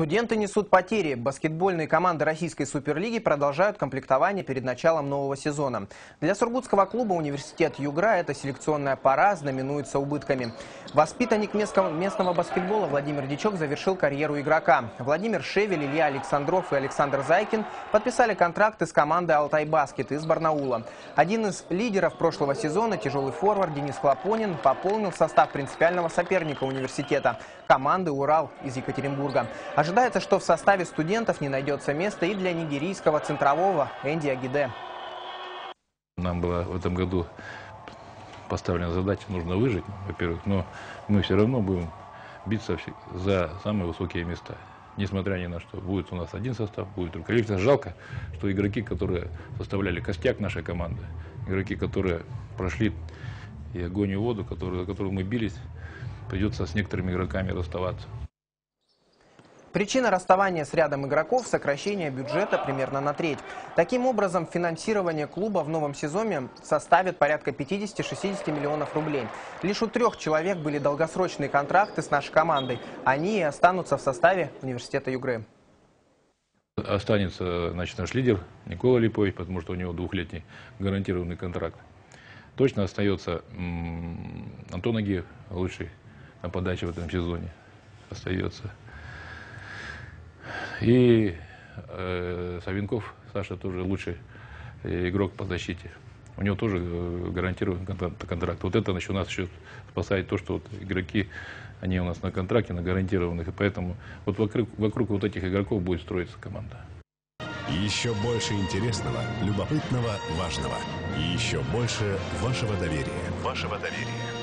Студенты несут потери. Баскетбольные команды Российской Суперлиги продолжают комплектование перед началом нового сезона. Для сургутского клуба «Университет Югра» эта селекционная пора знаменуется убытками. Воспитанник местного баскетбола Владимир Дичок завершил карьеру игрока. Владимир Шевель, Илья Александров и Александр Зайкин подписали контракты с командой «Алтай Баскет» из Барнаула. Один из лидеров прошлого сезона, тяжелый форвард Денис Хлопонин, пополнил состав принципиального соперника университета – команды «Урал» из Екатеринбурга. Ожидается, что в составе студентов не найдется места и для нигерийского центрового Энди Агиде. Нам была в этом году поставлена задача, нужно выжить, во-первых, но мы все равно будем биться за самые высокие места. Несмотря ни на что, будет у нас один состав, будет лично жалко, что игроки, которые составляли костяк нашей команды, игроки, которые прошли и огонь и воду, за которую мы бились, придется с некоторыми игроками расставаться. Причина расставания с рядом игроков – сокращение бюджета примерно на треть. Таким образом, финансирование клуба в новом сезоне составит порядка 50-60 миллионов рублей. Лишь у трех человек были долгосрочные контракты с нашей командой. Они и останутся в составе университета Югры. Останется значит, наш лидер Никола Липович, потому что у него двухлетний гарантированный контракт. Точно остается Антон Агиев, лучший нападающий в этом сезоне. Остается. И э, Савинков, Саша, тоже лучший игрок по защите. У него тоже э, гарантирован контракт. Вот это у нас еще спасает то, что вот игроки, они у нас на контракте, на гарантированных. И поэтому вот вокруг, вокруг вот этих игроков будет строиться команда. Еще больше интересного, любопытного, важного. Еще больше вашего доверия. Вашего доверия.